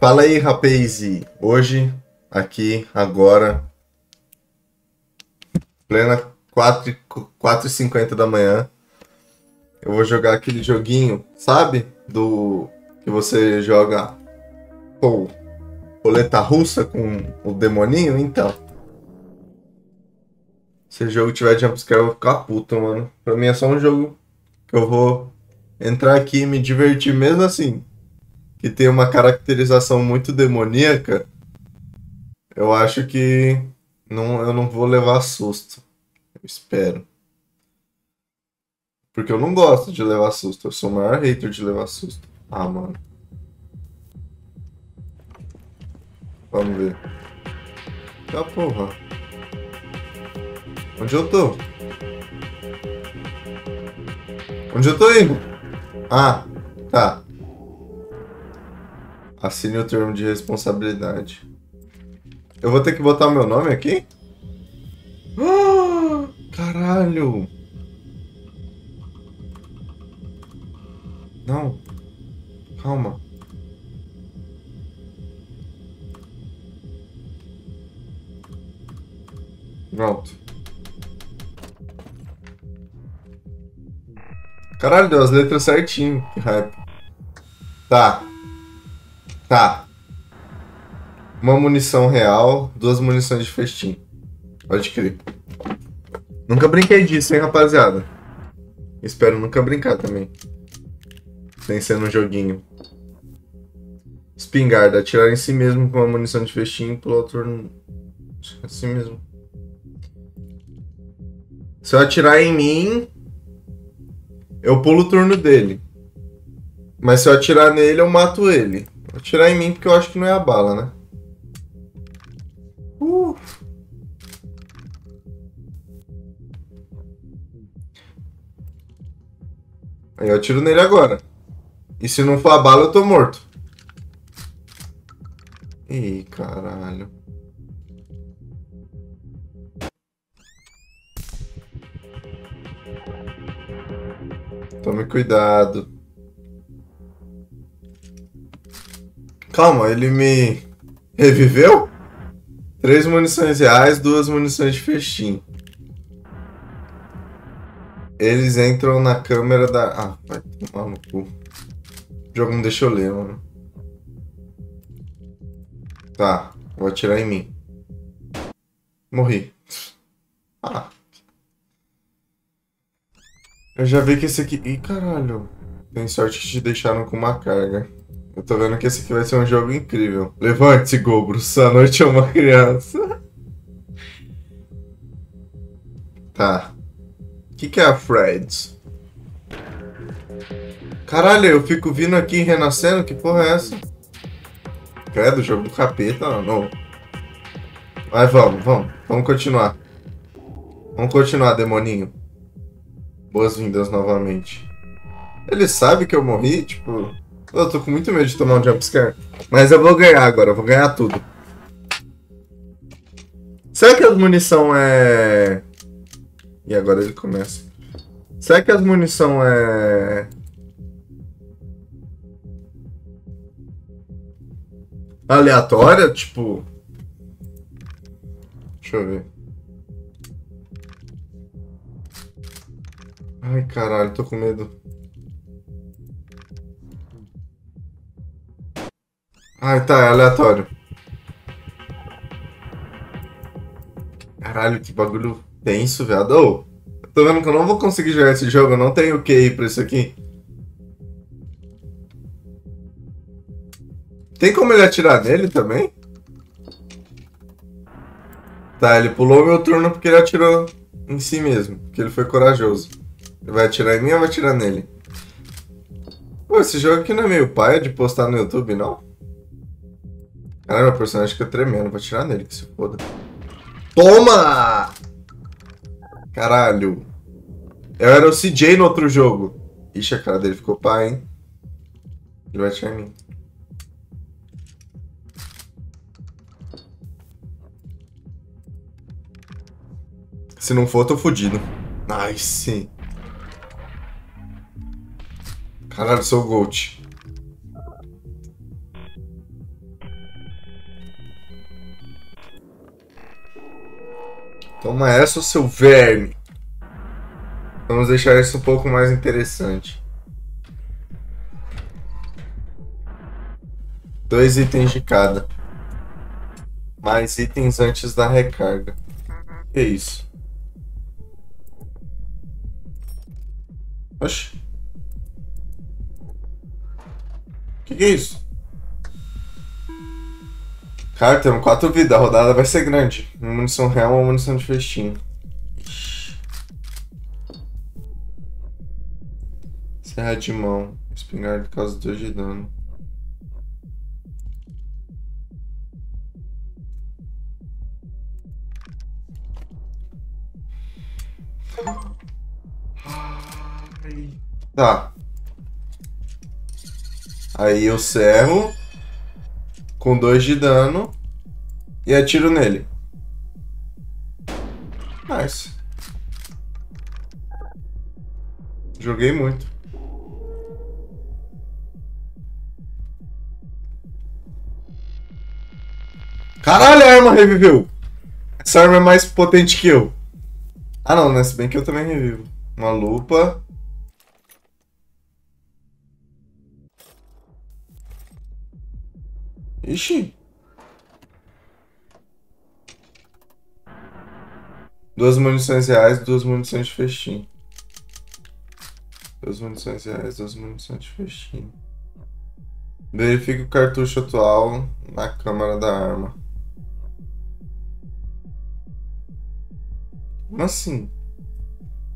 Fala aí, rapaz. Hoje, aqui, agora, plena 4 4h50 da manhã, eu vou jogar aquele joguinho, sabe? Do que você joga pô, roleta russa com o demoninho? Então. Se o jogo tiver jumpscare, eu vou ficar puto, mano. Pra mim é só um jogo que eu vou entrar aqui e me divertir mesmo assim que tem uma caracterização muito demoníaca, eu acho que não, eu não vou levar susto. Eu espero. Porque eu não gosto de levar susto. Eu sou o maior hater de levar susto. Ah, mano. Vamos ver. Ah, porra. Onde eu tô? Onde eu tô indo? Ah, tá. Assine o termo de responsabilidade. Eu vou ter que botar meu nome aqui? Ah, caralho! Não. Calma. Pronto. Caralho, deu as letras certinho. Que hype. Tá. Tá. Uma munição real, duas munições de festim. Pode crer. Nunca brinquei disso, hein, rapaziada. Espero nunca brincar também. Sem ser no joguinho. Espingarda, atirar em si mesmo com uma munição de festim pelo autor. Assim mesmo. Se eu atirar em mim, eu pulo o turno dele. Mas se eu atirar nele, eu mato ele. Vou tirar em mim porque eu acho que não é a bala, né? Uh. Aí eu atiro nele agora. E se não for a bala, eu tô morto. Ih, caralho. Tome cuidado. Calma, ele me reviveu? Três munições reais, duas munições de festim. Eles entram na câmera da. Ah, vai tomar no cu. O jogo não deixa eu ler, mano. Tá, vou atirar em mim. Morri. Ah. Eu já vi que esse aqui. Ih, caralho. Tem sorte que te deixaram com uma carga. Eu tô vendo que esse aqui vai ser um jogo incrível. Levante-se. A noite é uma criança. Tá. O que, que é a Fred? Caralho, eu fico vindo aqui renascendo? Que porra é essa? Credo, jogo do capeta, não. Mas vamos, vamos. Vamos continuar. Vamos continuar, demoninho. Boas-vindas novamente. Ele sabe que eu morri? Tipo... Eu tô com muito medo de tomar um jumpscare. Mas eu vou ganhar agora, eu vou ganhar tudo. Será que as munição é. E agora ele começa. Será que as munição é. Aleatória? Tipo. Deixa eu ver. Ai caralho, tô com medo. Ah, tá, é aleatório. Caralho, que bagulho tenso, viado. Oh, tô vendo que eu não vou conseguir jogar esse jogo, eu não tenho QI pra isso aqui. Tem como ele atirar nele também? Tá, ele pulou meu turno porque ele atirou em si mesmo. Porque ele foi corajoso. Ele vai atirar em mim ou vai atirar nele? Pô, esse jogo aqui não é meio paia de postar no YouTube, não? Caralho, meu personagem fica tremendo. Vou tirar nele, que se foda. Toma! Caralho. Eu era o CJ no outro jogo. Ixi, a cara dele ficou pá, hein? Ele vai atirar em mim. Se não for, tô fudido. Nice. Caralho, sou o Gold. Toma essa, seu verme. Vamos deixar isso um pouco mais interessante. Dois itens de cada. Mais itens antes da recarga. Que isso? Oxi. Que que é isso? Cara, temos quatro vidas. A rodada vai ser grande. Munição real ou munição de festinho. Serra de mão. Espingarda causa 2 de dano. Tá. Aí eu serro com 2 de dano e atiro nele. Nice. Joguei muito. Caralho, a arma reviveu! Essa arma é mais potente que eu. Ah não, né? Se bem que eu também revivo. Uma lupa. Ixi. Duas munições reais, duas munições de festim. Duas munições reais, duas munições de festim. Verifique o cartucho atual na câmara da arma. Como assim?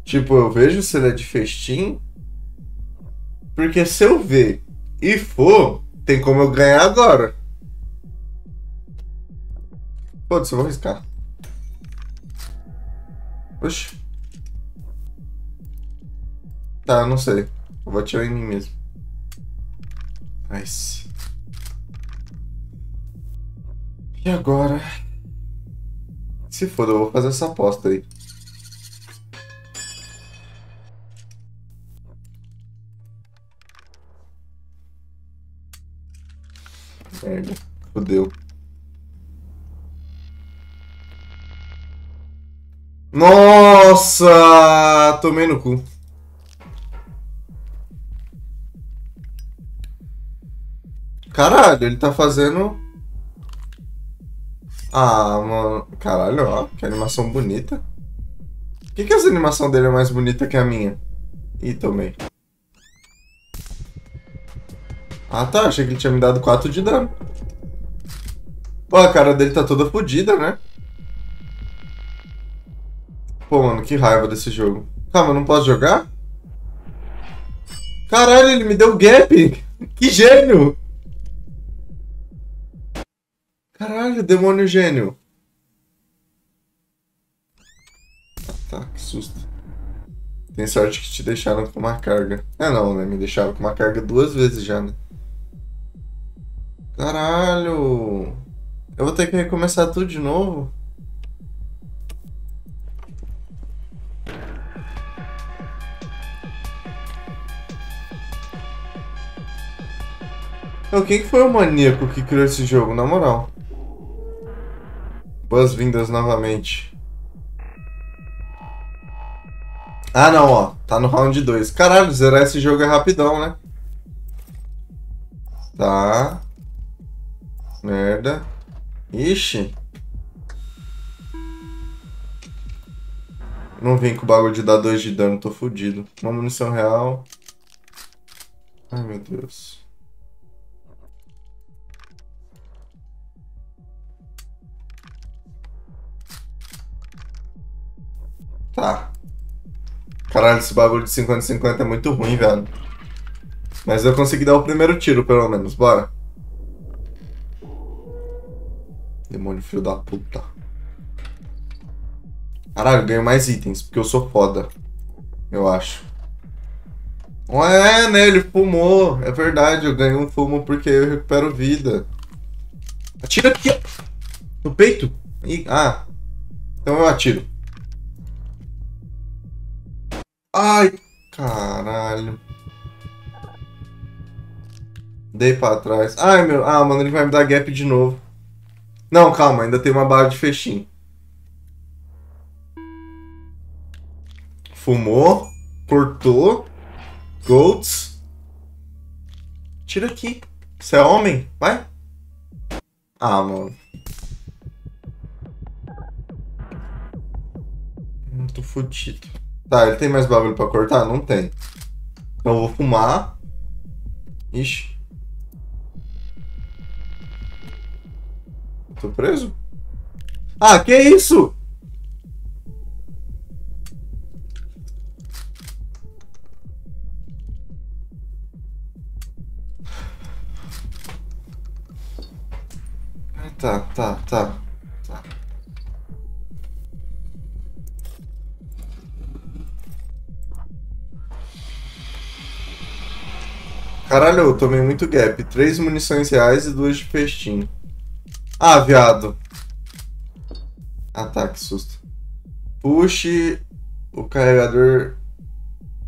Tipo, eu vejo se ele é de festim. Porque se eu ver e for, tem como eu ganhar agora. Foda-se, eu vou riscar. Oxi. Tá, não sei. Eu vou atirar em mim mesmo. Nice. E agora? Se foda, eu vou fazer essa aposta aí. Merda. Fudeu. Nossa! Tomei no cu. Caralho, ele tá fazendo... Ah, mano. Caralho, ó. Que animação bonita. Por que, que essa animação dele é mais bonita que a minha? Ih, tomei. Ah, tá. Achei que ele tinha me dado 4 de dano. Pô, a cara dele tá toda fodida, né? Pô, mano, que raiva desse jogo. Calma, eu não posso jogar? Caralho, ele me deu gap! Que gênio! Caralho, demônio gênio! Tá, que susto. Tem sorte que te deixaram com uma carga. É não, né? Me deixaram com uma carga duas vezes já, né? Caralho! Eu vou ter que recomeçar tudo de novo? Então, quem que foi o maníaco que criou esse jogo, na moral? Boas-vindas novamente. Ah, não, ó. Tá no round 2. Caralho, zerar esse jogo é rapidão, né? Tá. Merda. Ixi. Não vim com o bagulho de dar 2 de dano, tô fudido. Uma munição real. Ai, meu Deus. Tá. Caralho, esse bagulho de 50-50 é muito ruim, velho. Mas eu consegui dar o primeiro tiro, pelo menos. Bora. Demônio, filho da puta. Caralho, ganho mais itens, porque eu sou foda. Eu acho. Ué, né? Ele fumou. É verdade, eu ganho um fumo porque eu recupero vida. Atira aqui, ó. No peito. Ah. Então eu atiro. Ai, caralho. Dei pra trás. Ai, meu. Ah, mano, ele vai me dar gap de novo. Não, calma, ainda tem uma barra de fechinho. Fumou. Cortou. Goats. Tira aqui. Você é homem? Vai. Ah, mano. Tô fudido. Tá, ele tem mais bagulho pra cortar? Não tem. Então eu vou fumar. Ixi. Tô preso? Ah, que isso? Tá, tá, tá. Caralho, eu tomei muito gap. Três munições reais e duas de festim. Ah, viado. Ah, tá, susto. Puxe o carregador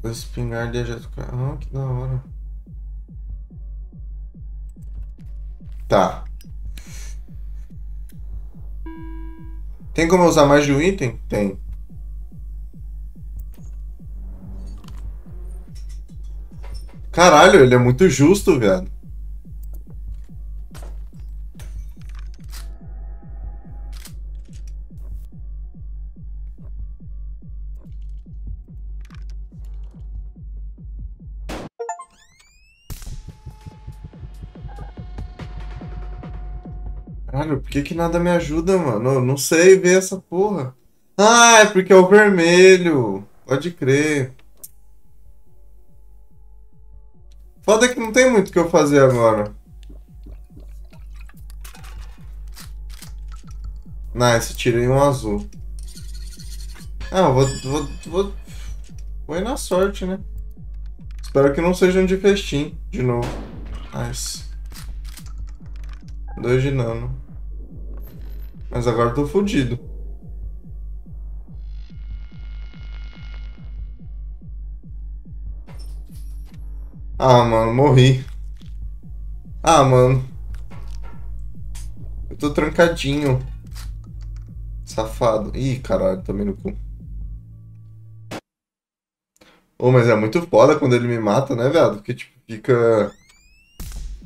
da espingarda e jato. Ah, que da hora. Tá. Tem como usar mais de um item? Tem. Caralho, ele é muito justo, velho. Caralho, por que que nada me ajuda, mano? Eu não sei ver essa porra. Ah, é porque é o vermelho. Pode crer. Foda que não tem muito o que eu fazer agora. Nice, tirei um azul. Ah, vou, vou, vou... Foi na sorte, né? Espero que não sejam de festim, de novo. Nice. Dois de nano. Mas agora eu tô fudido. Ah, mano, morri. Ah, mano. Eu tô trancadinho. Safado. Ih, caralho, tomei no cu. Oh, mas é muito foda quando ele me mata, né, velho? Porque, tipo, fica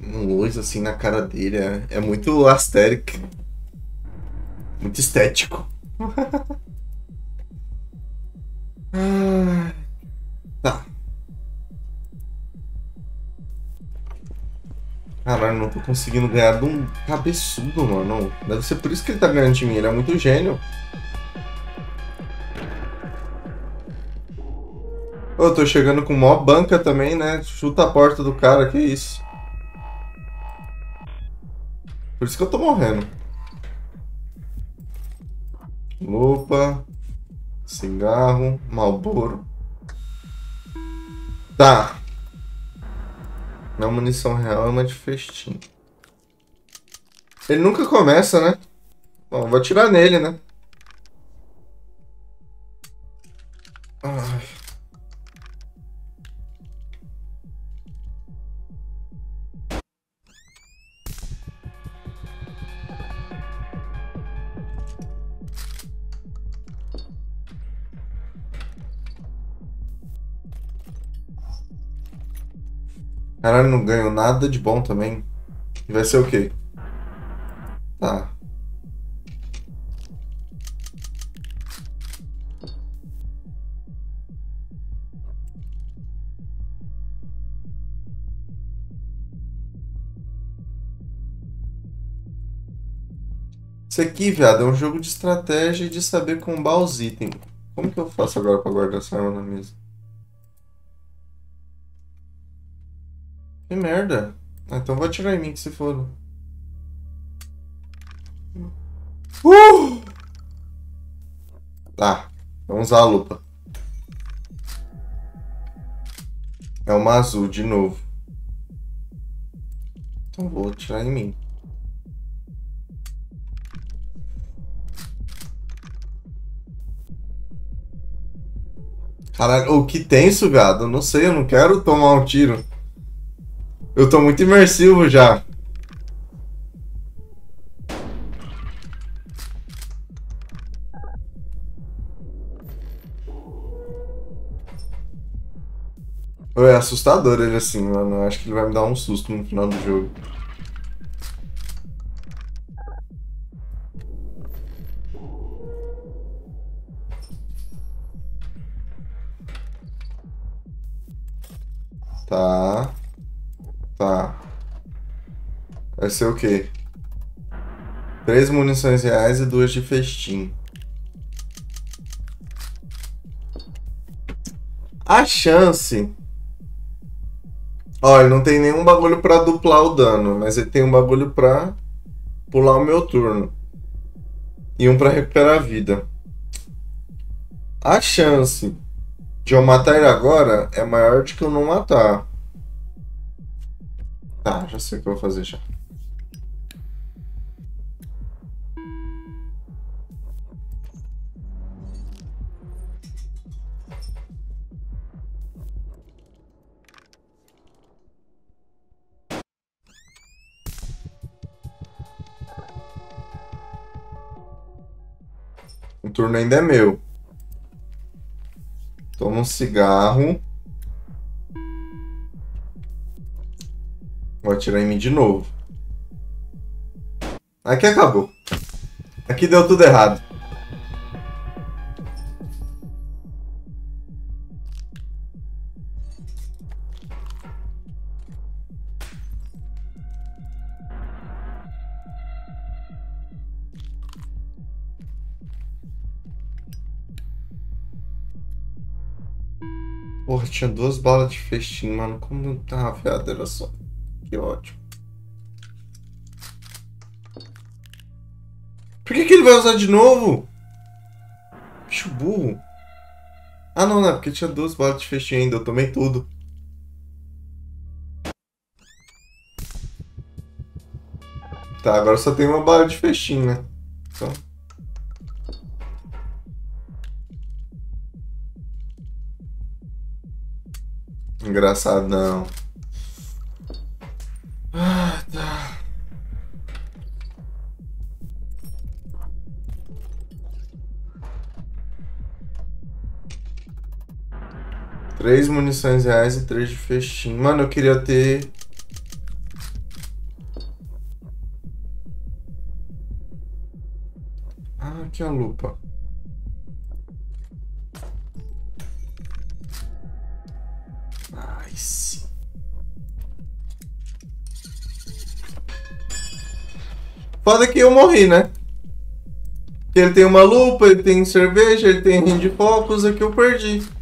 um luz assim na cara dele. É, é muito asteric. Muito estético. tá. Caralho, não tô conseguindo ganhar de um cabeçudo, mano. Deve ser por isso que ele tá ganhando de mim. Ele é muito gênio. Eu tô chegando com mó banca também, né? Chuta a porta do cara, que isso. Por isso que eu tô morrendo. Lupa. Cigarro. Malboro. Tá. Minha munição real é uma de festim. Ele nunca começa, né? Bom, vou atirar nele, né? Ai. Caralho, não ganho nada de bom também. E vai ser o quê? Tá. Isso aqui, viado, é um jogo de estratégia e de saber combar os itens. Como que eu faço agora pra guardar essa arma na mesa? Que merda. Ah, então vou atirar em mim que se foda. Uh! Tá. Vamos usar a lupa. É uma azul de novo. Então vou atirar em mim. Caralho, o que tenso, viado? Não sei, eu não quero tomar um tiro. Eu tô muito imersivo já. É assustador ele assim, mano. Eu acho que ele vai me dar um susto no final do jogo. Tá. Tá. Vai ser o quê? Três munições reais e duas de festim. A chance. Olha, não tem nenhum bagulho pra duplar o dano, mas ele tem um bagulho pra pular o meu turno. E um pra recuperar a vida. A chance de eu matar ele agora é maior de que eu não matar. Tá, já sei o que eu vou fazer já. O turno ainda é meu. Toma um cigarro. Vou atirar em mim de novo. Aqui acabou. Aqui deu tudo errado. Porra, tinha duas balas de festim, mano. Como tá, viado? Era só. Que ótimo. Por que, que ele vai usar de novo? Bicho burro. Ah, não, não. É porque tinha duas balas de festim ainda. Eu tomei tudo. Tá, agora só tem uma bala de festim, né? Então... Três munições reais e três de festim. Mano, eu queria ter... Ah, aqui a lupa. Nice. Foda que eu morri, né? Ele tem uma lupa, ele tem cerveja, ele tem ring de focos, aqui eu perdi.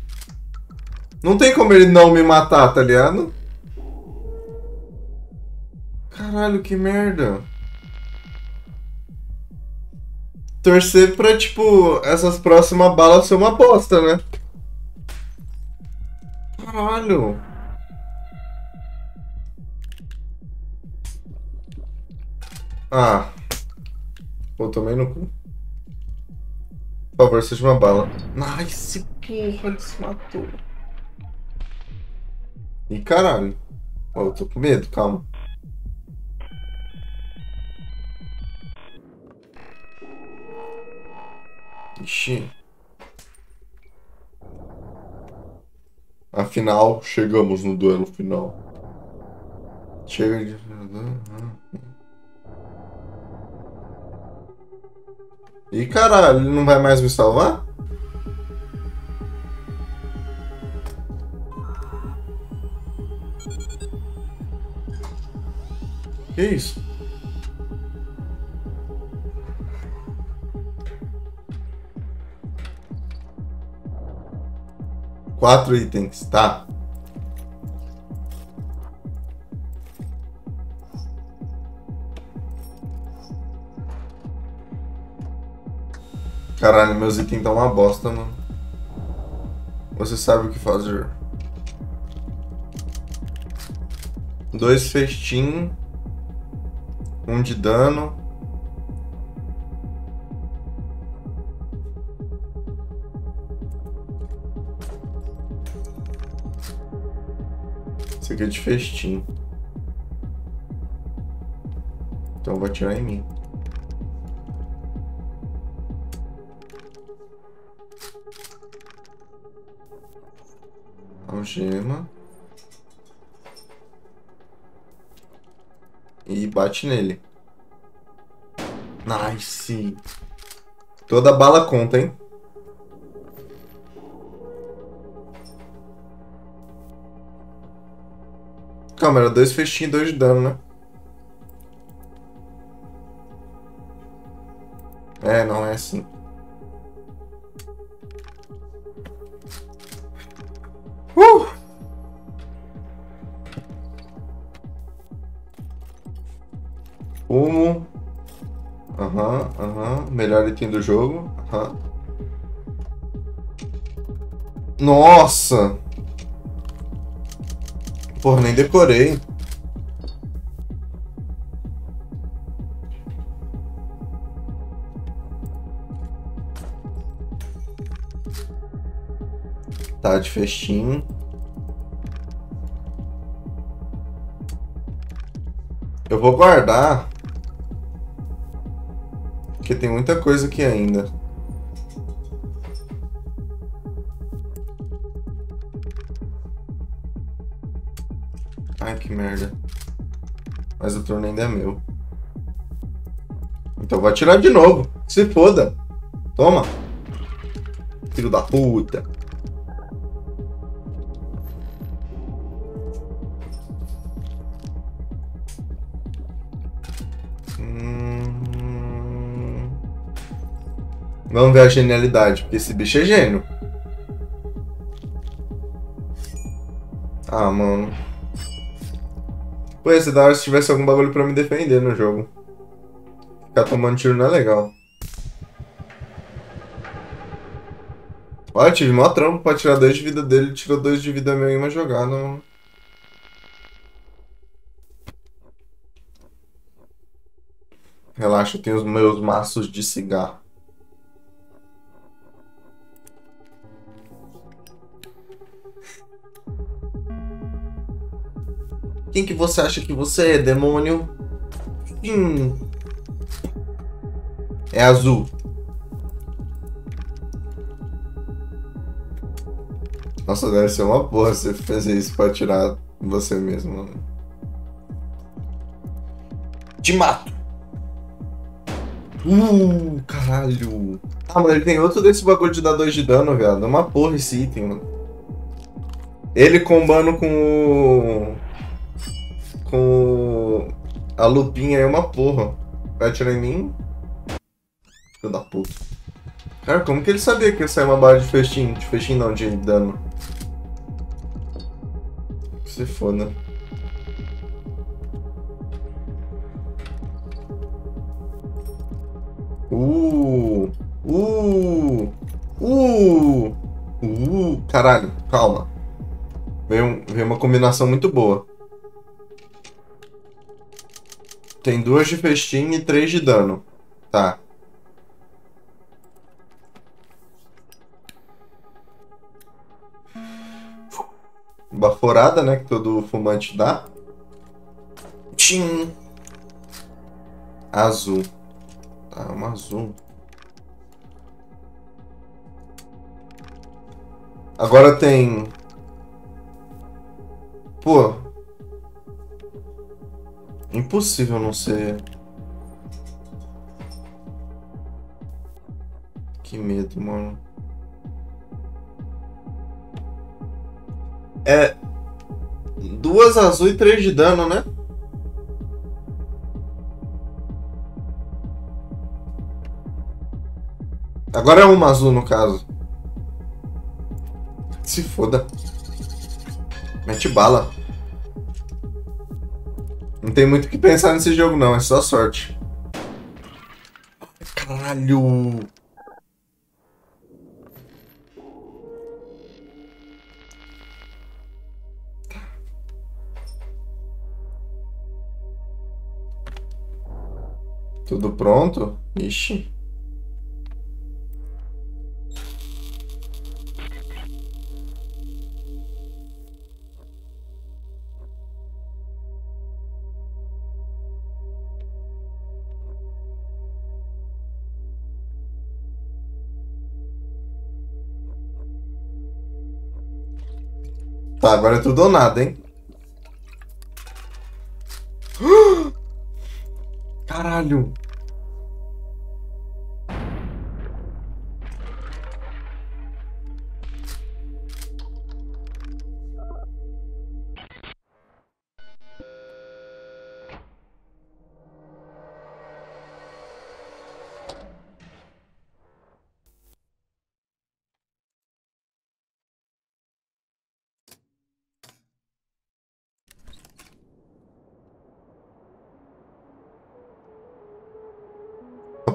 Não tem como ele não me matar, tá ligado? Caralho, que merda. Torcer pra, tipo, essas próximas balas ser uma bosta, né? Caralho. Ah. Pô, tomei no cu. Por favor, seja uma bala. Nice, porra, ele se matou. Ih, caralho. Ó, eu tô com medo, calma. Ixi. Afinal, chegamos no duelo final. Chega de. E caralho, ele não vai mais me salvar? Que isso? Quatro itens, tá? Caralho, meus itens estão uma bosta, mano. Você sabe o que fazer. Dois festim. Um de dano. Esse aqui é de festim. Então eu vou atirar em mim. Algema. E bate nele. Nice. Toda bala conta, hein? Calma, era dois fechinhos e dois de dano, né? É, não é assim. Fumo. Aham, aham. Melhor item do jogo. Aham. Nossa! Porra, nem decorei. Tá de festim. Eu vou guardar. Porque tem muita coisa aqui ainda. Ai, que merda. Mas o turno ainda é meu. Então vou atirar de novo. Se foda. Toma. Filho da puta. Vamos ver a genialidade, porque esse bicho é gênio. Ah, mano. Pô, ia ser da hora se tivesse algum bagulho pra me defender no jogo. Ficar tomando tiro não é legal. Olha, tive mó trampo pra tirar dois de vida dele, tirou dois de vida meu em uma jogada, mano. Relaxa, eu tenho os meus maços de cigarro. Você acha que você é, demônio? Hum. É azul. Nossa, deve ser uma porra você fazer isso pra tirar você mesmo. Te mato! Uh, caralho. Ah, mano, ele tem outro desse bagulho de dar 2 de dano, viado. É uma porra esse item, mano. Ele combando com o... Com a lupinha é uma porra. Vai atirar em mim? Filho da puta. Cara, como que ele sabia que ia sair uma barra de festim? De festim não, de dano. Se foda. Uh! Uh! Uh! Uh! Caralho, calma. Veio, veio uma combinação muito boa. Tem duas de festim e três de dano. Tá. Baforada, né? Que todo fumante dá. Tchim. Azul. Tá, uma azul. Agora tem... Pô. Impossível não ser... Que medo, mano. É... Duas azul e três de dano, né? Agora é uma azul, no caso. Se foda. Mete bala. Não tem muito o que pensar nesse jogo, não. É só sorte. Caralho. Tudo pronto? Ixi. Tá, agora é tudo ou nada, hein? Caralho!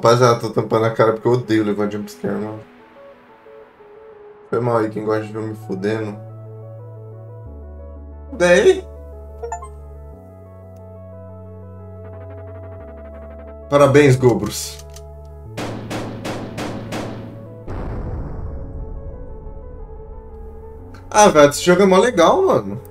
Rapaziada, tô tampando a cara porque eu odeio levar jumpscare, mano. Foi mal aí quem gosta de ver me fudendo. Daí? Parabéns, Gobros. Ah, velho, esse jogo é mó legal, mano.